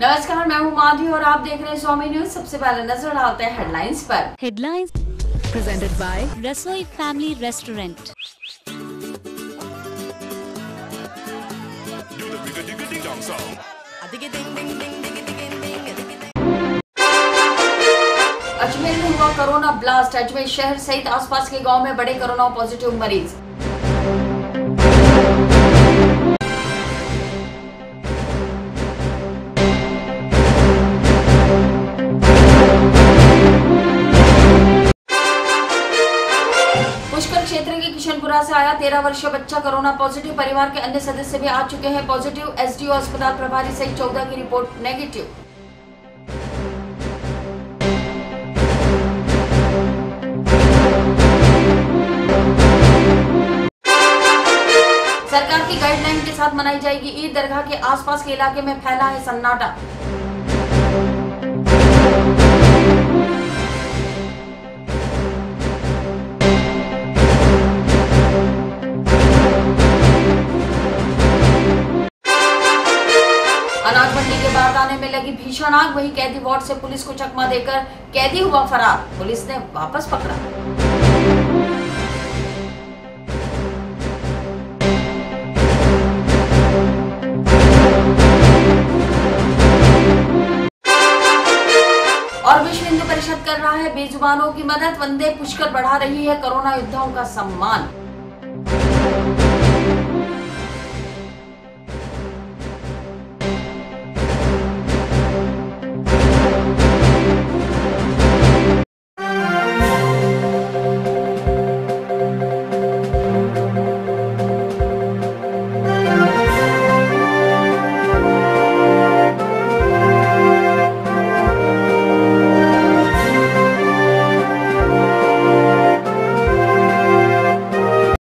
नमस्कार मैं हूँ माधवी और आप देख रहे हैं स्वामी न्यूज़। सबसे पहले नज़र डालते हैं हेडलाइंस पर। The digga digga ding dong song. Ajmer में हुआ कोरोना ब्लास्ट। अजमेर शहर सहित आसपास के गाँव में बड़े कोरोना पॉजिटिव मरीज़। क्षेत्र के किशनपुरा से आया तेरह वर्षीय बच्चा कोरोना पॉजिटिव, परिवार के अन्य सदस्य भी आ चुके हैं पॉजिटिव। एसडीओ अस्पताल प्रभारी सहित चौदह की रिपोर्ट नेगेटिव। सरकार की गाइडलाइन के साथ मनाई जाएगी ईद। दरगाह के आसपास के इलाके में फैला है सन्नाटा। अनाज मंडी के बाद आने में लगी भीषण आग, वही कैदी वार्ड से पुलिस को चकमा देकर कैदी हुआ फरार। पुलिस ने वापस पकड़ा। और विश्व हिंदू परिषद कर रहा है, बेजुबानों की मदद, वंदे पुष्कर बढ़ा रही है, कोरोना योद्धाओं का सम्मान।